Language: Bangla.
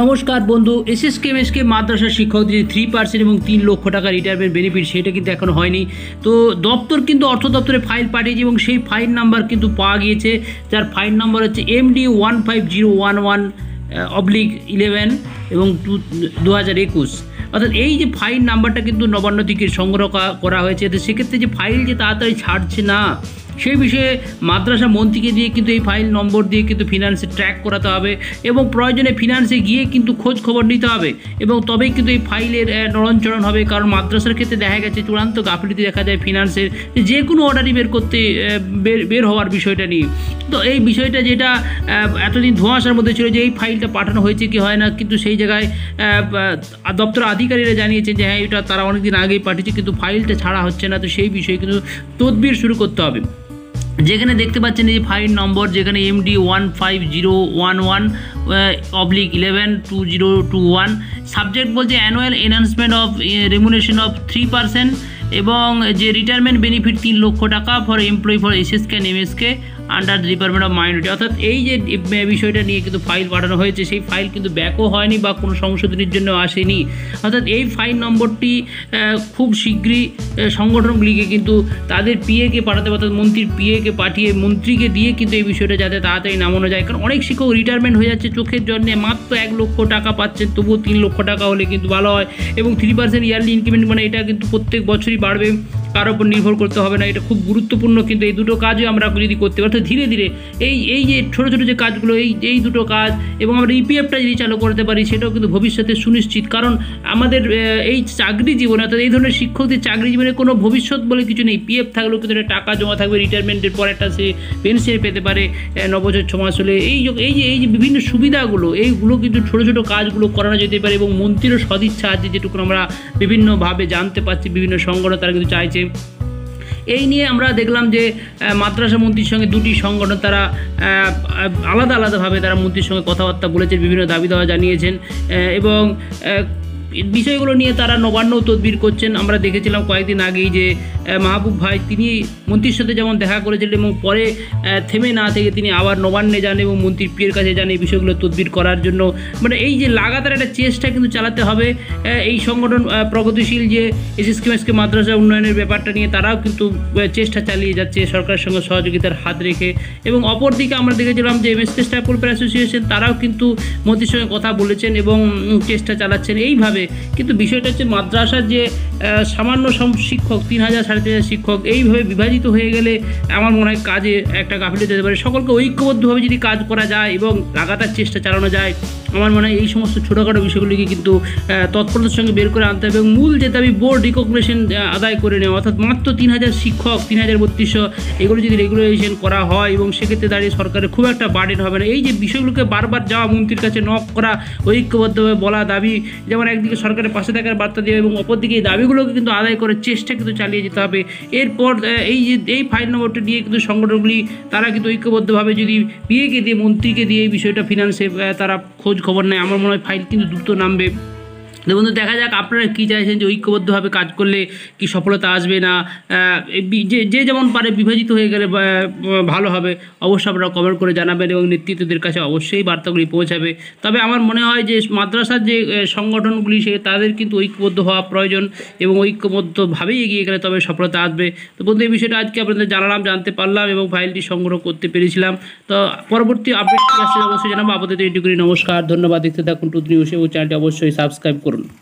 নমস্কার বন্ধু এসএস কেমএসকে মাদ্রাসা শিক্ষকদের থ্রি পার্সেন্ট এবং তিন লক্ষ টাকা রিটায়ারমেন্ট বেনিফিট সেটা কিন্তু এখনও হয়নি। তো দপ্তর কিন্তু অর্থ দপ্তরে ফাইল পাঠিয়েছে এবং সেই ফাইল নাম্বার কিন্তু পাওয়া গিয়েছে। যার ফাইল নাম্বার হচ্ছে MD one five zero one one oblique eleven এবং টু দু হাজার একুশ। অর্থাৎ এই যে ফাইল নাম্বারটা কিন্তু নবান্ন থেকে সংগ্রহ করা হয়েছে, তো সেক্ষেত্রে যে ফাইল যে তাড়াতাড়ি ছাড়ছে না সেই বিষয়ে মাদ্রাসা মন্ত্রীকে দিয়ে কিন্তু এই ফাইল নম্বর দিয়ে কিন্তু ফিনান্সে ট্র্যাক করাতে হবে এবং প্রয়োজনে ফিনান্সে গিয়ে কিন্তু খোঁজ খবর নিতে হবে এবং তবেই কিন্তু এই ফাইলের নড়নচড়ন হবে। কারণ মাদ্রাসার ক্ষেত্রে দেখা গেছে চূড়ান্ত গাফিলিতে দেখা যায় ফিনান্সের যে কোনো অর্ডারই বের করতে বের বের হওয়ার বিষয়টা নিয়ে। তো এই বিষয়টা যেটা এতদিন ধোঁয়াশার মধ্যে ছিল যে এই ফাইলটা পাঠানো হয়েছে কি হয় না, কিন্তু সেই জায়গায় দপ্তর আধিকারিকরা জানিয়েছেন যে হ্যাঁ এটা তারা অনেকদিন আগেই পাঠিয়েছে, কিন্তু ফাইলটা ছাড়া হচ্ছে না। তো সেই বিষয়ে কিন্তু তদবির শুরু করতে হবে। যেখানে দেখতে পাচ্ছেন এই ফাইল নম্বর, যেখানে MD one five zero one one oblique eleven two zero two one subject বলছে annual enhancement of remuneration of three percent এবং যে রিটায়ারমেন্ট বেনিফিট তিন লক্ষ টাকা for employee for SSK MSK under department of minority অর্থাৎ এই যে বিষয়টা নিয়ে কিন্তু ফাইল পাঠানো হয়েছে, সেই ফাইল কিন্তু ব্যাকও হয়নি বা কোনো সংশোধনীর জন্য আসেনি। অর্থাৎ এই ফাইল নম্বরটি খুব শীঘ্রই সংগঠনগুলিকে কিন্তু তাদের পিএকে পাঠাতে অর্থাৎ মন্ত্রীর পিএকে পাঠিয়ে মন্ত্রীকে দিয়ে কিন্তু এই বিষয়টা যাতে তাড়াতাড়ি নামানো যায়। কারণ অনেক শিক্ষক রিটায়ারমেন্ট হয়ে যাচ্ছে, চোখের জন্য মাত্র এক লক্ষ টাকা পাচ্ছেন, তবুও তিন লক্ষ টাকা হলে কিন্তু ভালো হয়। এবং থ্রি পার্সেন্ট ইয়ারলি ইনক্রিমেন্ট মানে এটা কিন্তু প্রত্যেক বছরই বাড়বে। কারোর উপর নির্ভর করতে হবে না এটা খুব গুরুত্বপূর্ণ কিন্তু এই দুটো কাজই আমরা যদি করতে পারি অর্থাৎ ধীরে ধীরে এই এই যে ছোটো ছোটো যে কাজগুলো এই এই দুটো কাজ এবং আমরা ইপিএফটা যদি চালু করতে পারি সেটাও কিন্তু ভবিষ্যতে সুনিশ্চিত। কারণ আমাদের এই চাকরি জীবনে অর্থাৎ এই ধরনের শিক্ষকদের চাকরি জীবনে কোনো ভবিষ্যৎ বলে কিছু নেই। পিএফ থাকলেও কিন্তু একটা টাকা জমা থাকবে রিটায়ারমেন্টের পর একটা সে পেনশন পেতে পারে আহ, ন বছর ছ মাস হলে। এই এই যে এই যে বিভিন্ন সুবিধাগুলো এইগুলো কিন্তু ছোটো ছোটো কাজগুলো করানো যেতে পারে এবং মন্ত্রীরও সদিচ্ছা আছে যেটুকু আমরা বিভিন্নভাবে জানতে পারছি বিভিন্ন সংগঠন তারা কিন্তু চাইছে। এই নিয়ে আমরা দেখলাম যে মাদ্রাসা মন্ত্রীর সঙ্গে দুটি সংগঠন তারা আলাদা আলাদাভাবে তারা মন্ত্রীর সঙ্গে কথাবার্তা বলেছেন, বিভিন্ন দাবি দাওয়া জানিয়েছেন এবং বিষয়গুলো নিয়ে তারা নবান্ন তদবির করছেন। আমরা দেখেছিলাম কয়েকদিন আগেই যে মাহবুব ভাই তিনি মন্ত্রীর সাথে যেমন দেখা করেছিলেন এবং পরে থেমে না থেকে তিনি আবার নবান্নে যান এবং মন্ত্রীর পিয়ের কাছে যান এই বিষয়গুলো তদবির করার জন্য। মানে এই যে লাগাতার একটা চেষ্টা কিন্তু চালাতে হবে এই সংগঠন প্রগতিশীল যে এসএসকেএমএসকে মাদ্রাসা উন্নয়নের ব্যাপারটা নিয়ে তারাও কিন্তু চেষ্টা চালিয়ে যাচ্ছে সরকারের সঙ্গে সহযোগিতার হাত রেখে। এবং অপরদিকে আমরা দেখেছিলাম যে এমএসকে ওয়েলফেয়ার অ্যাসোসিয়েশন তারাও কিন্তু মন্ত্রীর সঙ্গে কথা বলেছেন এবং চেষ্টা চালাচ্ছেন। এইভাবে কিন্তু বিষয়টা হচ্ছে মাদ্রাসার যে সামান্য সম- শিক্ষক, তিন হাজার সাড়ে তিন হাজার শিক্ষক, এইভাবে বিভাজিত হয়ে গেলে আমার মনে হয় কাজে একটা গাফিলতি যেতে পারে। সকলকে ঐক্যবদ্ধভাবে যদি কাজ করা যায় এবং লাগাতার চেষ্টা চালানো যায় আমার মনে হয় এই সমস্ত ছোটোখাটো বিষয়গুলিকে কিন্তু তৎপরতার সঙ্গে বের করে আনতে হবে এবং মূল যে দাবি বোর্ড রিকগনিশন আদায় করে নেওয়া, অর্থাৎ মাত্র তিন হাজার শিক্ষক, তিন হাজার বত্রিশশো, এগুলো যদি রেগুলেশন করা হয় এবং সেক্ষেত্রে দাঁড়িয়ে সরকারের খুব একটা বার্ডেন হবে না। এই যে বিষয়গুলোকে বারবার যাওয়া, মন্ত্রীর কাছে নক করা, ঐক্যবদ্ধভাবে বলা দাবি, যেমন একদিকে সরকারের পাশে থাকার বার্তা দেওয়া এবং অপরদিকে এই দাবিগুলোকে কিন্তু আদায় করার চেষ্টা কিন্তু চালিয়ে যেতে হবে। এরপর এই যে, এই ফাইল নম্বরটা দিয়ে কিন্তু সংগঠনগুলি, তারা কিন্তু ঐক্যবদ্ধভাবে যদি বিয়েকে দিয়ে, মন্ত্রীকে দিয়ে এই বিষয়টা ফিনান্সে তারা খোঁজ খবর নেয় আমার মনে হয় ফাইল কিন্তু দ্রুত নামবে। তো বন্ধু, দেখা যাক আপনারা কী চাইছেন যে ঐক্যবদ্ধভাবে কাজ করলে কি সফলতা আসবে না যে যে যেমন পারে বিভাজিত হয়ে গেলে ভালো হবে, অবশ্যই আপনারা কমেন্ট করে জানাবেন এবং নেতৃত্বদের কাছে অবশ্যই বার্তাগুলি পৌঁছাবে। তবে আমার মনে হয় যে মাদ্রাসার যে সংগঠনগুলি, সে, তাদের কিন্তু ঐক্যবদ্ধ হওয়া প্রয়োজন এবং ঐক্যবদ্ধভাবেই এগিয়ে গেলে তবে সফলতা আসবে। তো বন্ধু, এই বিষয়টা আজকে আপনাদের জানালাম, জানতে পারলাম এবং ফাইলটি সংগ্রহ করতে পেরেছিলাম। তো পরবর্তী আপডেট আসলে অবশ্যই জানাব। আপাতত এইটুকুনি, নমস্কার, ধন্যবাদ। দেখতে থাকুন টু নিউজ এবং চ্যানেলটি অবশ্যই সাবস্ক্রাইব করুন। பொருள்